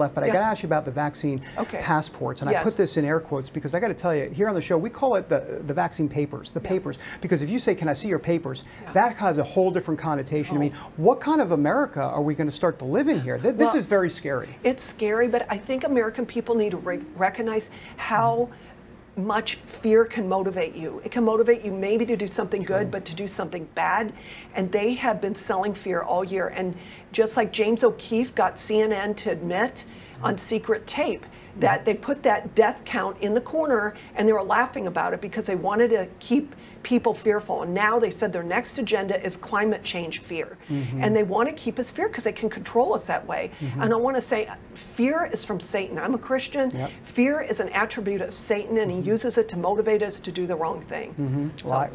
left, but I got to ask you about the vaccine Okay. passports, and I put this in air quotes because I got to tell you, here on the show, we call it the the vaccine papers, the papers, because if you say, "Can I see your papers?" that has a whole different connotation. I mean, oh. what kind of America are we going to start to live in here? This Well- is very scary. It's scary, but I think American people need to re- recognize how mm-hmm. Much fear can motivate you. It can motivate you maybe to do something good, but to do something bad. And they have been selling fear all year. And just like James O'Keefe got CNN to admit on secret tape that they put that death count in the corner and they were laughing about it because they wanted to keep people fearful. And now they said their next agenda is climate change fear. Mm-hmm. And they want to keep us fear because they can control us that way. Mm-hmm. And I want to say fear is from Satan. I'm a Christian. Yep. Fear is an attribute of Satan and he mm-hmm. uses it to motivate us to do the wrong thing. So- Well, I-